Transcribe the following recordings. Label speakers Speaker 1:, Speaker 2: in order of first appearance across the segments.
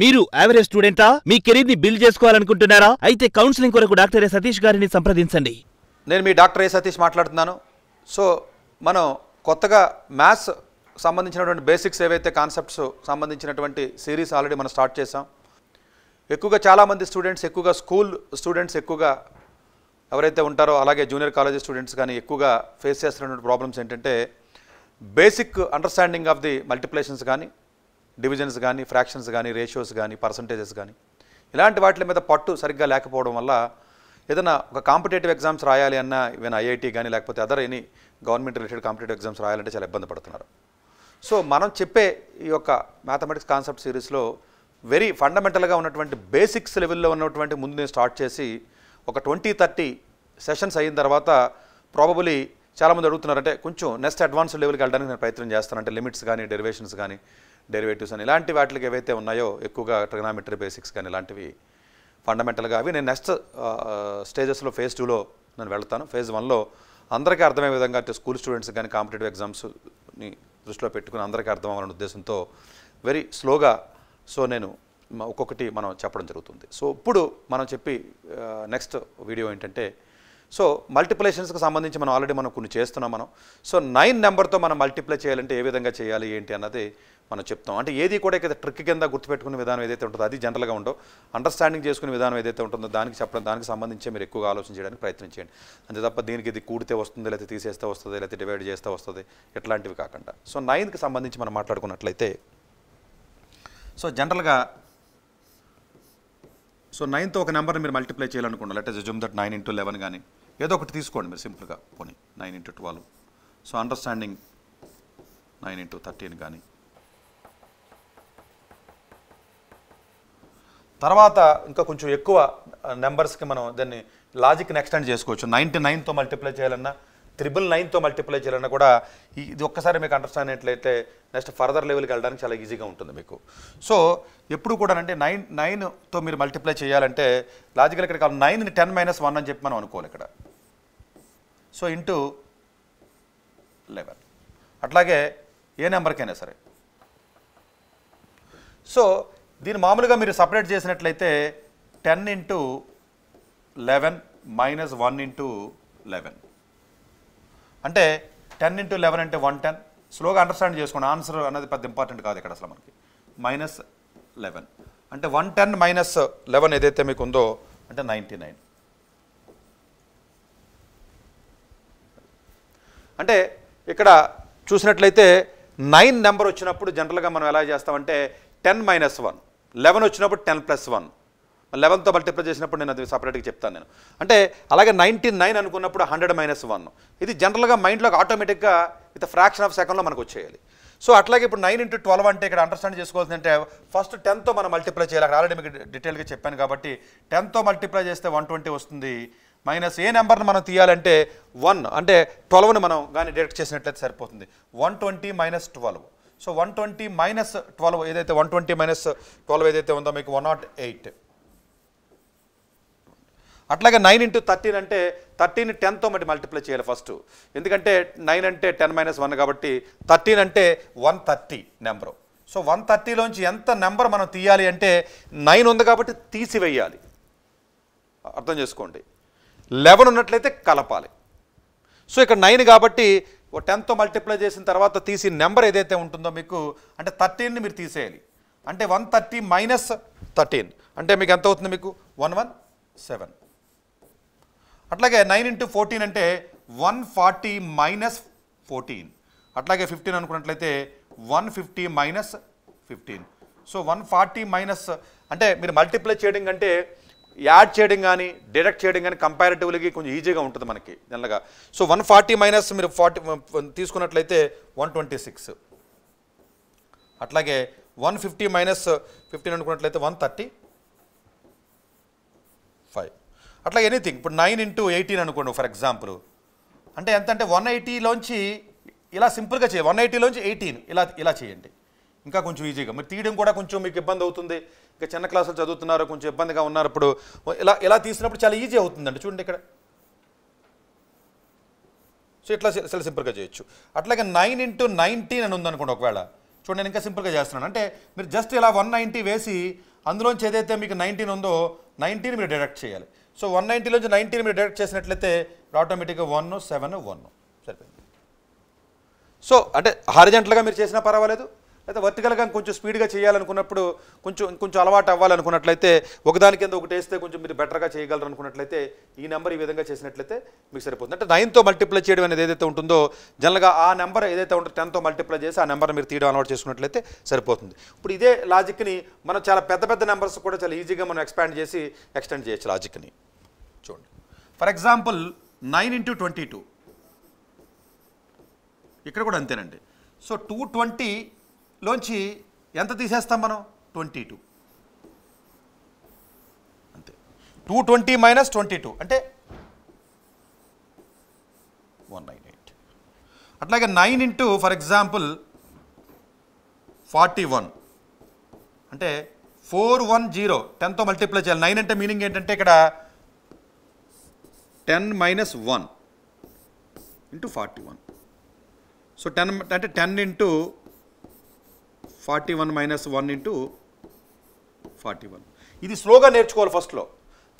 Speaker 1: మీరు యావరేజ్ స్టూడెంటా మీ కెరీర్ని బిల్డ్ చేసుకోవాలనుకుంటున్నారా? అయితే కౌన్సిలింగ్ కొరకు డాక్టర్ ఏ సతీష్ గారిని సంప్రదించండి.
Speaker 2: నేను మీ డాక్టర్ ఏ సతీష్ మాట్లాడుతున్నాను. సో మనం కొత్తగా మ్యాథ్స్ సంబంధించినటువంటి బేసిక్స్ ఏవైతే కాన్సెప్ట్స్ సంబంధించినటువంటి సిరీస్ ఆల్రెడీ మనం స్టార్ట్ చేసాం ఎక్కువగా చాలామంది స్టూడెంట్స్ ఎక్కువగా స్కూల్ స్టూడెంట్స్ ఎక్కువగా ఎవరైతే ఉంటారో అలాగే జూనియర్ కాలేజ్ స్టూడెంట్స్ కానీ ఎక్కువగా ఫేస్ చేస్తున్నటువంటి ప్రాబ్లమ్స్ ఏంటంటే basic understanding of the multiplications కానీ డివిజన్స్ కానీ ఫ్రాక్షన్స్ కానీ రేషియోస్ కానీ పర్సంటేజెస్ కానీ. ఇలాంటి వాటి మీద పట్టు సరిగ్గా లేకపోవడం వల్ల ఏదైనా ఒక కాంపిటేటివ్ ఎగ్జామ్స్ రాయాలి అన్నా ఈవెన్ ఐఐటి కానీ లేకపోతే other any government related competitive exams రాయాలంటే చాలా ఇబ్బంది పడుతున్నారు. సో మనం చెప్పే ఈ యొక్క మ్యాథమెటిక్స్ కాన్సెప్ట్ సిరీస్లో వెరీ ఫండమెంటల్గా ఉన్నటువంటి బేసిక్స్ లెవెల్లో ఉన్నటువంటి ముందు నేను స్టార్ట్ చేసి ఒక ట్వంటీ థర్టీ సెషన్స్ అయిన తర్వాత ప్రాబబులీ చాలామంది అడుగుతున్నారంటే కొంచెం నెక్స్ట్ అడ్వాన్స్ లెవెల్కి వెళ్ళడానికి నేను ప్రయత్నం చేస్తాను అంటే లిమిట్స్ కానీ డెరివేషన్స్ కానీ. డెరివేటివ్స్ అని. ఇలాంటి వాటికి ఏవైతే ఉన్నాయో ఎక్కువగా ట్రిగనామెట్రీ బేసిక్స్ కానీ ఇలాంటివి ఫండమెంటల్గా అవి. నేను నెక్స్ట్ స్టేజెస్లో ఫేజ్ టూలో నేను వెళ్తాను. ఫేజ్ వన్లో అందరికీ అర్థమయ్యే విధంగా అంటే స్కూల్ స్టూడెంట్స్ కానీ కాంపిటేటివ్ ఎగ్జామ్స్ని దృష్టిలో పెట్టుకుని అందరికీ అర్థం అవ్వాలనే ఉద్దేశంతో వెరీ స్లోగా సో నేను ఒక్కొక్కటి మనం చెప్పడం జరుగుతుంది. సో ఇప్పుడు మనం చెప్పి నెక్స్ట్ వీడియో ఏంటంటే సో మల్టిప్లేషన్స్కి సంబంధించి మనం ఆల్రెడీ మనం కొన్ని చేస్తున్నాం మనం. సో నైన్ నెంబర్తో మనం మల్టిప్లై చేయాలంటే ఏ విధంగా చేయాలి ఏంటి అన్నది మనం చెప్తాం. అంటే ఏది కూడా ఇక్కడ ట్రిక్ కింద గుర్తుపెట్టుకునే విధానం ఏదైతే ఉంటుందో అది జనరల్గా ఉండో అండర్స్టాండింగ్ చేసుకునే విధానం ఏదైతే ఉంటుందో దానికి చెప్పడం దానికి సంబంధించి మీరు ఎక్కువగా ఆలోచన చేయడానికి ప్రయత్నం చేయండి. అంతే తప్ప దీనికి ఇది కూడితే వస్తుంది లేకపోతే తీసేస్తే వస్తుంది లేకపోతే డివైడ్ చేస్తే వస్తుంది. ఇట్లాంటివి కాకుండా. సో నైన్కి సంబంధించి మనం మాట్లాడుకున్నట్లయితే సో జనరల్గా సో నైన్తో ఒక నెంబర్ని మీరు multiply చేయాలనుకోండి let us assume that nine into eleven కానీ ఏదో ఒకటి తీసుకోండి మీరు సింపుల్గా. పోనీ nine into twelve so understanding nine into thirteen కానీ తర్వాత ఇంకా కొంచెం ఎక్కువ నెంబర్స్కి మనం దాన్ని లాజిక్ని ఎక్స్టెండ్ చేసుకోవచ్చు. నైంటీ నైన్తో మల్టిప్లై చేయాలన్నా త్రిబుల్ నైన్తో మల్టిప్లై చేయాలన్నా కూడా ఇది ఒక్కసారి మీకు అండర్స్టాండ్ అయినట్లయితే నెక్స్ట్ ఫర్దర్ లెవెల్కి వెళ్ళడానికి చాలా ఈజీగా ఉంటుంది మీకు. సో ఎప్పుడు కూడా అంటే నైన్ నైన్తో మీరు మల్టిప్లై చేయాలంటే లాజికల్ ఇక్కడ కాదు నైన్ టెన్ మైనస్ వన్ అని చెప్పి మనం అనుకోవాలి ఇక్కడ. So into eleven. అట్లాగే ఏ నెంబర్కైనా సరే. సో దీన్ని మామూలుగా మీరు సపరేట్ చేసినట్లయితే ten into eleven minus one into eleven. అంటే టెన్ ఇంటూ లెవెన్ అంటే వన్ టెన్. స్లోగా అండర్స్టాండ్ చేసుకోండి. ఆన్సర్ అనేది పెద్ద ఇంపార్టెంట్ కాదు ఇక్కడ అసలు మనకి. Minus eleven. అంటే వన్ టెన్ మైనస్ లెవెన్ ఏదైతే మీకు ఉందో అంటే నైంటీ నైన్. అంటే ఇక్కడ చూసినట్లయితే నైన్ నెంబర్ వచ్చినప్పుడు జనరల్గా మనం ఎలా చేస్తామంటే టెన్ మైనస్ వన్. లెవెన్ వచ్చినప్పుడు టెన్ ప్లస్ వన్. లెవెన్తో మల్టిప్లై చేసినప్పుడు నేను అది సపరేట్గా చెప్తాను నేను. అంటే అలాగే నైంటీ నైన్ అనుకున్నప్పుడు హండ్రెడ్ మైనస్ వన్ ఇది జనరల్గా మైండ్లోకి ఆటోమేటిక్గా విత్ ఫ్రాక్షన్ ఆఫ్ సెకండ్లో మనకు వచ్చేయాలి. సో అట్లాగే ఇప్పుడు నైన్ ఇంటూ ట్వెల్వ్ అంటే ఇక్కడ అండర్స్టాండ్ చేసుకోవాల్సింది అంటే ఫస్ట్ టెన్తో మనం మల్టిప్లై చేయాలి. అక్కడ ఆల్రెడీ మీకు డీటెయిల్గా చెప్పాను కాబట్టి టెన్తో మల్టిప్లై చేస్తే వన్ ట్వంటీ వస్తుంది. మైనస్ ఏ నెంబర్ని మనం తీయాలంటే వన్ అంటే ట్వెల్వ్ని మనం కానీ డిడక్ట్ చేసినట్లయితే సరిపోతుంది. One twenty minus twelve so one twenty minus twelve ఏదైతే వన్ ట్వంటీ మైనస్ ట్వెల్వ్ ఏదైతే ఉందో మీకు వన్ నాట్ ఎయిట్. అట్లాగే నైన్ ఇంటూ థర్టీన్ అంటే థర్టీన్ టెన్తో మట్టి మల్టిప్లై చేయాలి ఫస్ట్. ఎందుకంటే నైన్ అంటే టెన్ మైనస్ వన్ కాబట్టి థర్టీన్ అంటే one thirty number. So one థర్టీలోంచి ఎంత నెంబర్ మనం తీయాలి అంటే నైన్ ఉంది కాబట్టి తీసివేయాలి. అర్థం చేసుకోండి. లెవెన్ ఉన్నట్లయితే కలపాలి. సో ఇక్కడ నైన్ కాబట్టి ఓ టెన్తో మల్టిప్లై చేసిన తర్వాత తీసి నెంబర్ ఏదైతే ఉంటుందో మీకు అంటే థర్టీన్ని మీరు తీసేయాలి. అంటే వన్ థర్టీ మైనస్ థర్టీన్. అంటే మీకు ఎంత అవుతుంది మీకు? One one seven. అట్లాగే నైన్ ఇంటూ ఫోర్టీన్ అంటే వన్ ఫార్టీ మైనస్ ఫోర్టీన్. అట్లాగే ఫిఫ్టీన్ అనుకున్నట్లయితే one fifty minus fifteen. So one forty minus అంటే మీరు మల్టిప్లై చేయడం కంటే యాడ్ చేయడం కానీ డిడక్ట్ చేయడం కానీ కంపారిటివ్లీ కొంచెం ఈజీగా ఉంటుంది మనకి జనరల్గా సో వన్ ఫార్టీ మైనస్ మీరు ఫార్టీ తీసుకున్నట్లయితే వన్ ట్వంటీ సిక్స్. అట్లాగే వన్ ఫిఫ్టీ మైనస్ ఫిఫ్టీన్ అనుకున్నట్లయితే వన్ థర్టీ ఫైవ్. అట్లా ఎనీథింగ్. ఇప్పుడు నైన్ ఇంటూ ఎయిటీన్ అనుకోండి ఫర్ ఎగ్జాంపుల్. అంటే ఎంత అంటే వన్ ఎయిటీలోంచి ఇలా సింపుల్గా చేయండి వన్ ఎయిటీలోంచి ఎయిటీన్ ఇలా ఇలా చేయండి. ఇంకా కొంచెం ఈజీగా. మీరు తీయడం కూడా కొంచెం మీకు ఇబ్బంది అవుతుంది. ఇంకా చిన్న క్లాసులు చదువుతున్నారు కొంచెం ఇబ్బందిగా ఉన్నారు ఇప్పుడు. ఇలా ఇలా తీసినప్పుడు చాలా ఈజీ అవుతుందండి. చూడండి ఇక్కడ. సో ఇట్లా చాలా సింపుల్గా చేయొచ్చు. అట్లాగే నైన్ ఇంటూ నైన్టీన్ అని ఉందనుకోండి ఒకవేళ. చూడండి నేను ఇంకా సింపుల్గా చేస్తున్నాను. అంటే మీరు జస్ట్ ఇలా వన్ నైంటీ వేసి అందులోంచి ఏదైతే మీకు నైన్టీన్ ఉందో నైన్టీన్ మీరు డిడక్ట్ చేయాలి. సో వన్ నైంటీలోంచి నైన్టీన్ మీరు డిడక్ట్ చేసినట్లయితే ఆటోమేటిక్గా వన్ సెవెన్ వన్. సరిపోయింది. సో అంటే హారిజెంటల్గా మీరు చేసినా పర్వాలేదు. అయితే వర్టికల్గా కొంచెం స్పీడ్గా చేయాలనుకున్నప్పుడు కొంచెం కొంచెం అలవాటు అవ్వాలనుకున్నట్లయితే ఒకదాని కింద ఒకటి వేస్తే కొంచెం మీరు బెటర్గా చేయగలరు అనుకున్నట్లయితే ఈ నెంబర్ ఈ విధంగా చేసినట్లయితే మీకు సరిపోతుంది. అంటే నైన్తో మల్టిప్లై చేయడం అనేది ఏదైతే ఉంటుందో జనరల్గా ఆ నెంబర్ ఏదైతే ఉంటుందో టెన్తో మల్టిప్లై చేసి ఆ నెంబర్ మీరు తీయడం అలవాటు చేసుకున్నట్లయితే సరిపోతుంది. ఇప్పుడు ఇదే లాజిక్ని మనం చాలా పెద్ద పెద్ద నెంబర్స్ కూడా చాలా ఈజీగా మనం ఎక్స్పాండ్ చేసి ఎక్స్టెండ్ చేయొచ్చు లాజిక్ని చూడండి. For example nine into twenty two ఇక్కడ కూడా అంతేనండి. సో టూ ట్వంటీ లోంచి ఎంత తీసేస్తాం మనం? Twenty two. అంతే. Two twenty minus twenty two. అంటే వన్ నైన్ ఎయిట్. అట్లాగే nine into for example forty one. అంటే ఫోర్ వన్ జీరో. టెన్తో మల్టిప్లై చేయాలి. నైన్ అంటే మీనింగ్ ఏంటంటే ఇక్కడ ten minus one into forty one. So ten అంటే ten into forty one minus one into forty one. ఇది స్లోగా నేర్చుకోవాలి ఫస్ట్లో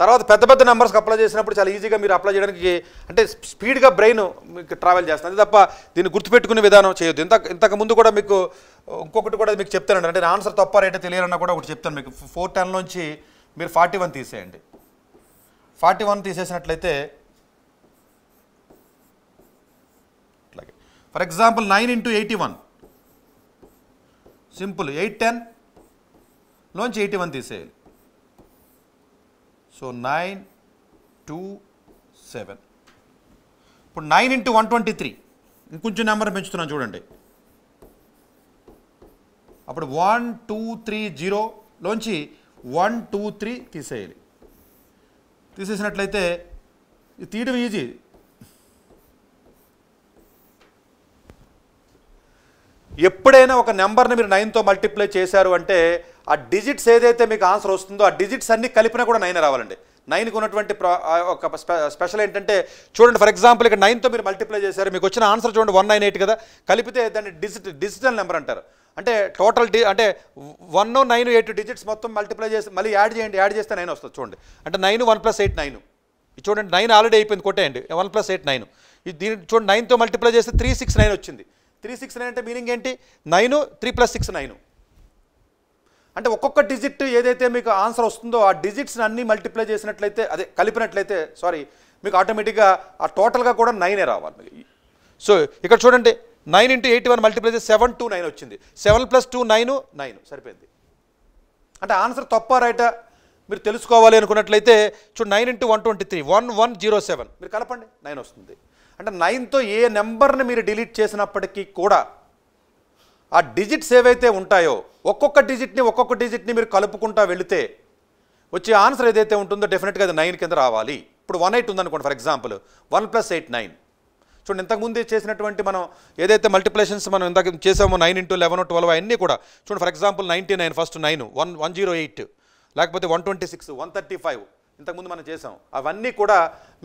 Speaker 2: తర్వాత పెద్ద పెద్ద నెంబర్స్కి అప్లై చేసినప్పుడు చాలా ఈజీగా మీరు అప్లై చేయడానికి అంటే స్పీడ్గా బ్రెయిన్ మీకు ట్రావెల్ చేస్తుంది. తప్ప దీన్ని గుర్తుపెట్టుకునే విధానం చేయొద్దు. ఇంత ఇంతకు ముందు కూడా మీకు ఇంకొకటి కూడా మీకు చెప్తానండి. అంటే ఆన్సర్ తప్ప రేటే తెలియాలన్నా కూడా ఒకటి చెప్తాను మీకు. ఫోర్ టెన్లోంచి మీరు ఫార్టీ వన్ తీసేయండి. ఫార్టీ వన్ తీసేసినట్లయితే అట్లాగే for example nine into eighty one simple eight ten. లోంచి ఎయిటీ వన్ తీసేయాలి. So nine two seven. ఇప్పుడు nine into one twenty three. ఇంకొంచెం నెంబర్ పెంచుతున్నాను చూడండి. అప్పుడు వన్ టూ త్రీ జీరోలోంచి వన్ టూ త్రీ తీసేయాలి. తీసేసినట్లయితే ఇది తీయడం ఈజీ. ఎప్పుడైనా ఒక నెంబర్ని మీరు నైన్తో మల్టిప్లై చేశారు అంటే ఆ డిజిట్స్ ఏదైతే మీకు ఆన్సర్ వస్తుందో ఆ డిజిట్స్ అన్ని కలిపినా కూడా నైన్ రావాలండి. నైన్కి ఉన్నటువంటి ఒక స్పె- స్పెషల్ ఏంటంటే చూడండి ఫర్ ఎగ్జాంపుల్ ఇక్కడ నైన్తో మీరు మల్టిప్లై చేశారు మీకు వచ్చిన ఆన్సర్ చూడండి వన్ నైన్ ఎయిట్ కదా కలిపితే దాన్ని డిజిట్ డిజిటల్ నెంబర్ అంటారు. అంటే టోటల్ డి అంటే వన్ నైన్ ఎయిట్ డిజిట్స్ మొత్తం మల్టిప్లై చేసి మళ్ళీ యాడ్ చేయండి యాడ్ చేస్తే నైన్ వస్తుంది చూడండి. అంటే nine one plus eight nine. ఇది చూడండి నైన్ ఆల్రెడీ అయిపోయింది కొట్టేయండి వన్ ప్లస్ ఎయిట్ నైన్. దీని చూడండి నైన్తో మల్టిప్లై చేస్తే త్రీ సిక్స్ నైన్ వచ్చింది. త్రీ సిక్స్ నైన్ అంటే మీనింగ్ ఏంటి? Nine three plus six nine. అంటే ఒక్కొక్క డిజిట్ ఏదైతే మీకు ఆన్సర్ వస్తుందో ఆ డిజిట్స్ని అన్ని మల్టిప్లై చేసినట్లయితే అదే కలిపినట్లయితే సారీ మీకు ఆటోమేటిక్గా ఆ టోటల్గా కూడా నైనే రావాలి సో ఇక్కడ చూడండి nine into eighty one multiply చేసి సెవెన్ టూ నైన్ వచ్చింది. Seven plus two nine nine సరిపోయింది. అంటే ఆన్సర్ తప్ప రైటా మీరు తెలుసుకోవాలి అనుకున్నట్లయితే చూడు nine into one twenty three one one zero seven. మీరు కలపండి నైన్ వస్తుంది. అంటే నైన్తో ఏ నెంబర్ని మీరు డిలీట్ చేసినప్పటికీ కూడా ఆ డిజిట్స్ ఏవైతే ఉంటాయో ఒక్కొక్క డిజిట్ని ఒక్కొక్క డిజిట్ని మీరు కలుపుకుంటా వెళితే వచ్చే ఆన్సర్ ఏదైతే ఉంటుందో డెఫినెట్గా అది నైన్ కింద రావాలి. ఇప్పుడు వన్ ఎయిట్ ఉందనుకోండి for example one plus eight nine. చూడండి ఇంతకుముందే చేసినటువంటి మనం ఏదైతే మల్టిప్లేషన్స్ మనం ఇంతకు చేసామో నైన్ ఇంటూ లెవెన్ ట్వెల్వ్ అన్నీ కూడా చూడండి for example ninety nine first nine one one zero eight లేకపోతే one twenty six one thirty five ఇంతకుముందు మనం చేసాం అవన్నీ కూడా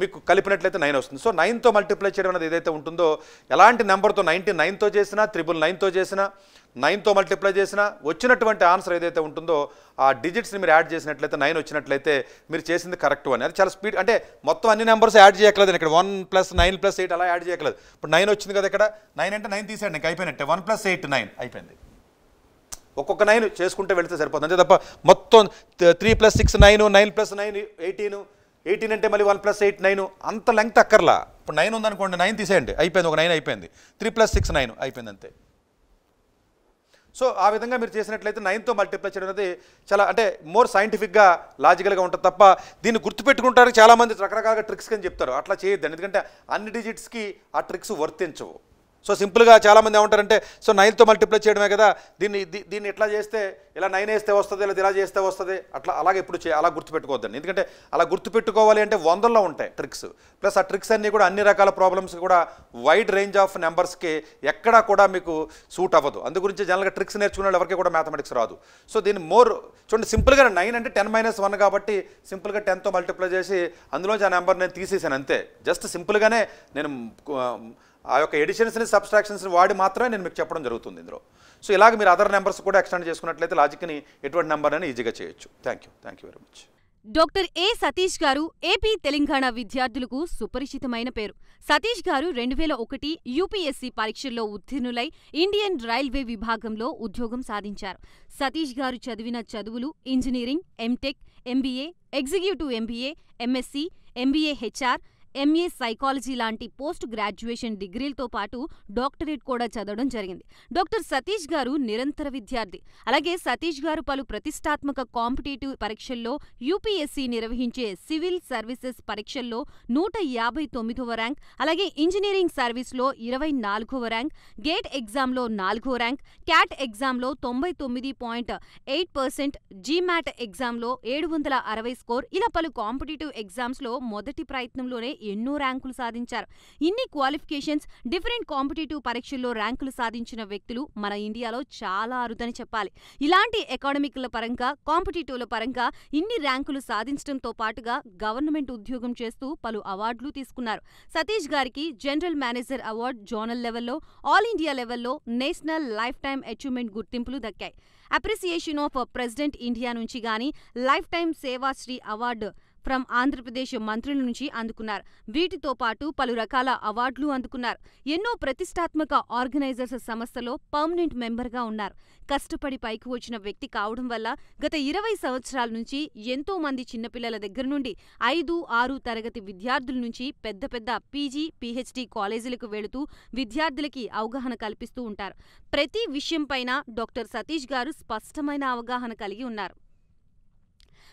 Speaker 2: మీకు కలిపినట్లయితే నైన్ వస్తుంది. సో నైన్తో మల్టిప్లై చేయడం అనేది ఏదైతే ఉంటుందో ఎలాంటి నెంబర్తో నైంటీ నైన్తో చేసినా త్రిబుల్ నైన్తో చేసినా నైన్తో మల్టిప్లై చేసినా వచ్చినటువంటి ఆన్సర్ ఏదైతే ఉంటుందో ఆ డిజిట్స్ని మీరు యాడ్ చేసినట్లయితే నైన్ వచ్చినట్లయితే మీరు చేసింది కరెక్ట్ అని అది చాలా స్పీడ్ అంటే మొత్తం అన్ని నెంబర్స్ యాడ్ చేయట్లేదు ఇక్కడ one plus nine plus eight అలా యాడ్ చేయట్లేదు ఇప్పుడు నైన్ వచ్చింది కదా ఇక్కడ. నైన్ అంటే నైన్ తీసేయండి ఇంకా అయిపోయినట్టే. వన్ ప్లస్ ఎయిట్ నైన్ అయిపోయింది. ఒక్కొక్క నైన్ చేసుకుంటే వెళితే సరిపోతుంది. అంతే తప్ప మొత్తం three plus six nine nine plus nine eighteen eighteen అంటే మళ్ళీ వన్ ప్లస్ ఎయిట్ నైన్ అంత లెంగ్త్ అక్కర్లా. ఇప్పుడు నైన్ ఉందనుకోండి నైన్ తీసేయండి అయిపోయింది ఒక నైన్ అయిపోయింది. త్రీ ప్లస్ సిక్స్ నైన్ అయిపోయింది అంతే. సో ఆ విధంగా మీరు చేసినట్లయితే నైన్తో మల్టిప్లై చేయడం అనేది చాలా అంటే మోర్ సైంటిఫిక్గా లాజికల్గా ఉంటుంది తప్ప దీన్ని గుర్తుపెట్టుకుంటారు చాలామంది రకరకాలుగా ట్రిక్స్ అని చెప్తారు. అట్లా చేయొద్దండి. ఎందుకంటే అన్ని డిజిట్స్కి ఆ ట్రిక్స్ వర్తించవు. సో సింపుల్గా చాలామంది ఏమంటారంటే సో నైన్తో మల్టిప్లై చేయడమే కదా దీన్ని దీ- దీన్ని ఎట్లా చేస్తే ఇలా నైన్ వేస్తే వస్తుంది లేదా ఇలా చేస్తే వస్తుంది? అట్లా అలాగే ఎప్పుడు చే అలా గుర్తుపెట్టుకోవద్దండి. ఎందుకంటే అలా గుర్తుపెట్టుకోవాలి అంటే వందల్లో ఉంటాయి ట్రిక్స్. ప్లస్ ఆ ట్రిక్స్ అన్నీ కూడా అన్ని రకాల ప్రాబ్లమ్స్ కూడా వైడ్ రేంజ్ ఆఫ్ నెంబర్స్కి ఎక్కడా కూడా మీకు సూట్ అవ్వదు. అందు గురించి జనరల్గా ట్రిక్స్ నేర్చుకునే వాళ్ళు ఎవరికి కూడా మ్యాథమెటిక్స్ రాదు. సో దీన్ని మోర్ చూడండి సింపుల్గా నైన్ అంటే టెన్ మైనస్ వన్ కాబట్టి సింపుల్గా టెన్తో మల్టిప్లై చేసి అందులోంచి ఆ నెంబర్ నేను తీసేసాను అంతే. జస్ట్ సింపుల్గానే నేను ఆ, యొక్క ఎడిషన్స్ని సబ్స్ట్రాక్షన్స్ని వాడి మాత్రమే నేను మీకు చెప్పడం జరుగుతుంది ఇందులో. సో ఇలాగ మీరు అదర్ నెంబర్స్ కూడా ఎక్స్టెండ్ చేసుకున్నట్లయితే లాజిక్ని ఎటువంటి నెంబర్ అని ఈజీగా చేయొచ్చు. Thank you thank you very much
Speaker 3: doctor A Satish garu AP Telangana విద్యార్థులకు సుపరిచితమైన పేరు. సతీష్ గారు రెండు వేల ఒకటి యూపీఎస్సీ పరీక్షల్లో ఉత్తీర్ణులై ఇండియన్ రైల్వే విభాగంలో ఉద్యోగం సాధించారు. సతీష్ గారు చదివిన చదువులు engineering MTech MBA executive MBA MSc MBA HR MA psychology లాంటి పోస్ట్ గ్రాడ్యుయేషన్ డిగ్రీలతో పాటు డాక్టరేట్ కూడా చదవడం జరిగింది. డాక్టర్ సతీష్ గారు నిరంతర విద్యార్థి. అలాగే సతీష్ గారు పలు ప్రతిష్టాత్మక కాంపిటేటివ్ పరీక్షల్లో యూపీఎస్సీ నిర్వహించే సివిల్ సర్వీసెస్ పరీక్షల్లో నూట యాభై తొమ్మిదవ ర్యాంక్ అలాగే ఇంజనీరింగ్ సర్వీస్లో ఇరవై నాలుగవ ర్యాంక్ గేట్ ఎగ్జామ్లో నాలుగో ర్యాంక్ క్యాట్ ఎగ్జామ్లో తొంభై తొమ్మిది పాయింట్ ఎయిట్ పర్సెంట్ జీమాట్ ఎగ్జామ్లో ఏడు వందల అరవై స్కోర్ ఇలా పలు కాంపిటేటివ్ ఎగ్జామ్స్లో మొదటి ప్రయత్నంలోనే ఎన్నో ర్యాంకులు సాధించారు. ఇన్ని క్వాలిఫికేషన్స్ డిఫరెంట్ కాంపిటేటివ్ పరీక్షల్లో ర్యాంకులు సాధించిన వ్యక్తులు మన ఇండియాలో చాలా అరుదని చెప్పాలి. ఇలాంటి ఎకాడమిక్ల పరంగా కాంపిటేటివ్ల పరంగా ఇన్ని ర్యాంకులు సాధించడంతో పాటుగా గవర్నమెంట్ ఉద్యోగం చేస్తూ పలు అవార్డులు తీసుకున్నారు. సతీష్ గారికి జనరల్ మేనేజర్ అవార్డు జోనల్ లెవెల్లో ఆల్ ఇండియా లెవెల్లో నేషనల్ లైఫ్ టైం అచీవ్మెంట్ గుర్తింపులు దక్కాయి. అప్రిసియేషన్ ఆఫ్ ప్రెసిడెంట్ ఇండియా నుంచి గాని life time Sevashri award from Andhra Pradesh మంత్రుల నుంచి అందుకున్నారు. వీటితో పాటు పలు రకాల అవార్డులు అందుకున్నారు. ఎన్నో ప్రతిష్టాత్మక ఆర్గనైజర్స్ సంస్థలో పర్మనెంట్ మెంబర్గా ఉన్నారు. కష్టపడి పైకి వచ్చిన వ్యక్తి కావడం వల్ల గత ఇరవై సంవత్సరాల నుంచి ఎంతో మంది చిన్నపిల్లల దగ్గర నుండి ఐదు ఆరు తరగతి విద్యార్థుల నుంచి పెద్ద పెద్ద పీజీ పీహెచ్డీ కాలేజీలకు వెళుతూ విద్యార్థులకి అవగాహన కల్పిస్తూ ఉంటారు. ప్రతి విషయంపైన డాక్టర్ సతీష్ గారు స్పష్టమైన అవగాహన కలిగి ఉన్నారు.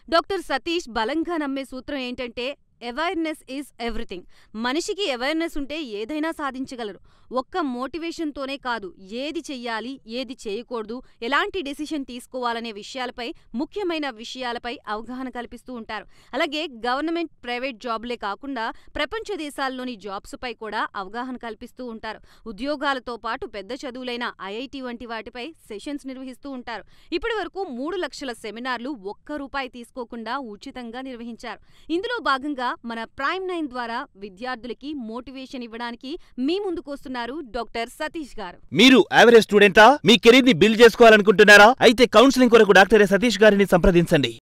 Speaker 3: డాక్టర్ సతీష్ బలంగా నమ్మే సూత్రం ఏంటంటే అవేర్నెస్ ఈజ్ ఎవ్రీథింగ్ మనిషికి అవేర్నెస్ ఉంటే ఏదైనా సాధించగలరు. ఒక్క మోటివేషన్తోనే కాదు ఏది చెయ్యాలి ఏది చేయకూడదు ఎలాంటి డెసిషన్ తీసుకోవాలనే విషయాలపై ముఖ్యమైన విషయాలపై అవగాహన కల్పిస్తూ ఉంటారు. అలాగే గవర్నమెంట్ ప్రైవేట్ జాబ్లే కాకుండా ప్రపంచ దేశాల్లోని జాబ్స్పై కూడా అవగాహన కల్పిస్తూ ఉంటారు. ఉద్యోగాలతో పాటు పెద్ద చదువులైన ఐఐటి వంటి వాటిపై సెషన్స్ నిర్వహిస్తూ ఉంటారు. ఇప్పటి వరకు మూడు లక్షల సెమినార్లు ఒక్క రూపాయి తీసుకోకుండా ఉచితంగా నిర్వహించారు. ఇందులో భాగంగా మన ప్రైమ్ నైన్ ద్వారా విద్యార్థులకి మోటివేషన్ ఇవ్వడానికి మీ ముందుకు వస్తున్నారు డాక్టర్ సతీష్ గారు.
Speaker 1: మీరు యావరేజ్ స్టూడెంటా? మీ కెరీర్ని బిల్డ్ చేసుకోవాలనుకుంటున్నారా? అయితే కౌన్సిలింగ్ కొరకు డాక్టర్ సతీష్ గారిని సంప్రదించండి.